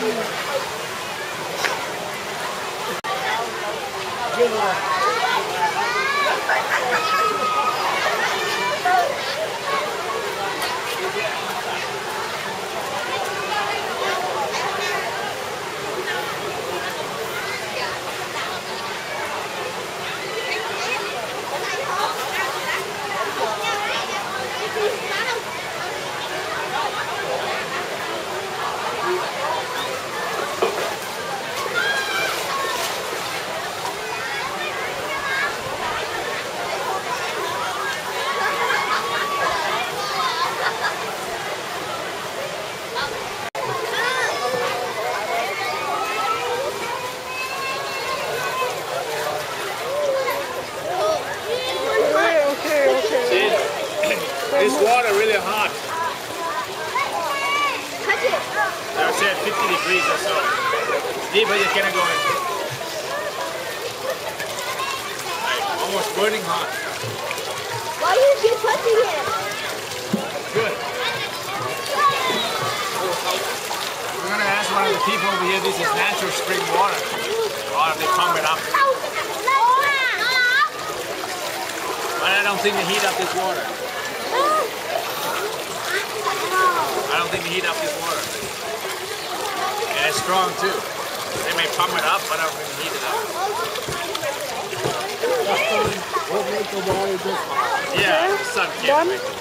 Yeah. 50 degrees or so. Deeper you cannot go in. Almost burning hot. Why are you keep touching it? Good. We're gonna ask one of the people over here. This is natural spring water. Or they pump it up. But I don't think they heat up this water. I don't think they heat up this water. It's strong too. They may pump it up, but I don't they heat it up. What make the water this hot? Yeah, the sun can't make it.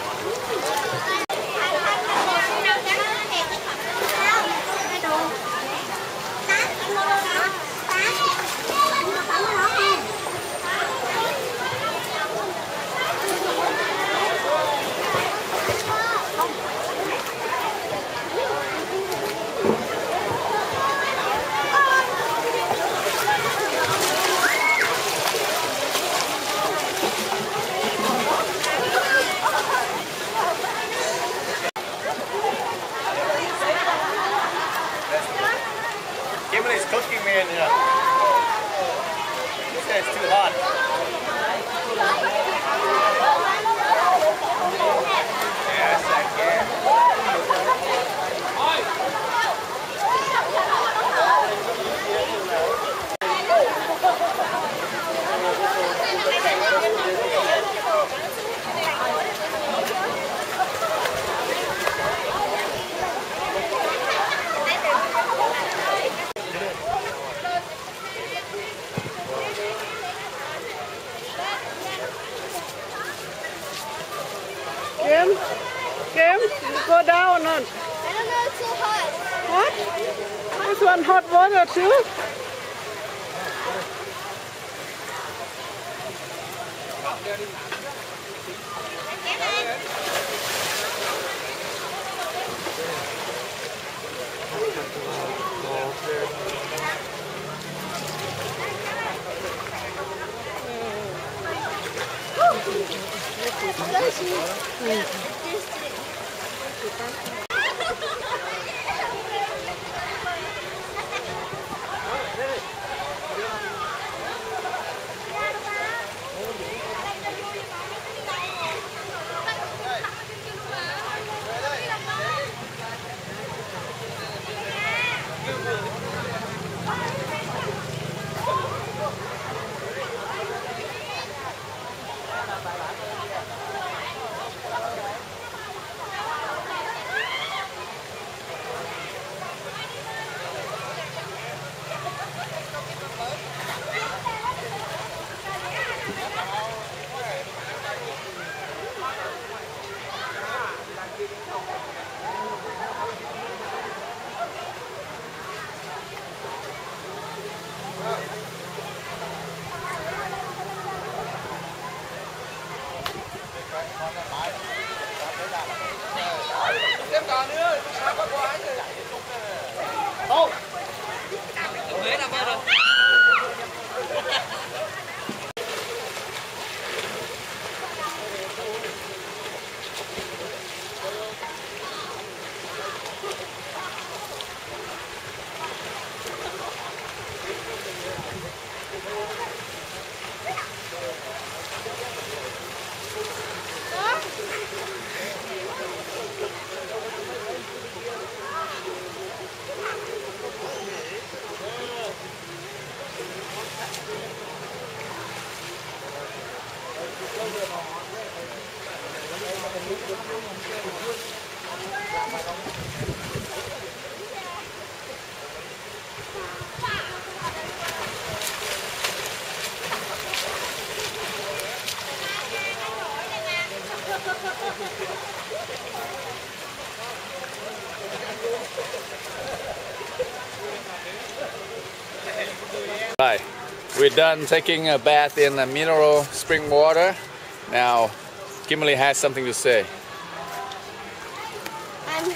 Kimberly's cooking me in here. She said it's too hot. Yes, I can. Kim, Kim, go down on. I don't know, it's so hot. What? This one hot water too? Hi, we're done taking a bath in the mineral spring water. Now, Kimberly has something to say.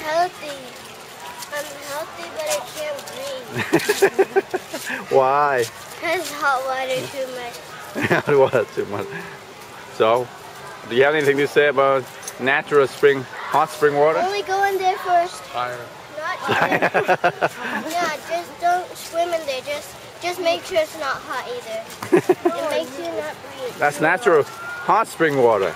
I'm healthy. I'm healthy, but I can't breathe. Why? Because hot water too much. Hot water too much. So, do you have anything to say about natural spring, hot spring water. Only go in there first. Fire. Not yeah, just don't swim in there. Just just make sure it's not hot either. it makes you not breathe. That's natural hot spring water.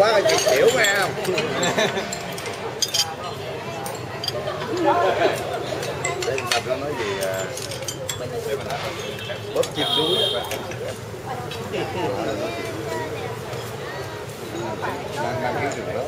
quá là chị hiểu nghe không? Đây thật ra nói gì à? bóp chim đuối đang đang kiếm rừng đó